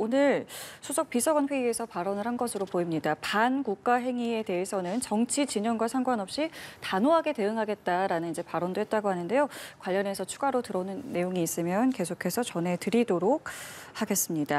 오늘 수석 비서관 회의에서 발언을 한 것으로 보입니다. 반국가 행위에 대해서는 정치 진영과 상관없이 단호하게 대응하겠다라는 이제 발언도 했다고 하는데요. 관련해서 추가로 들어오는 내용이 있으면 계속해서 전해드리도록 하겠습니다.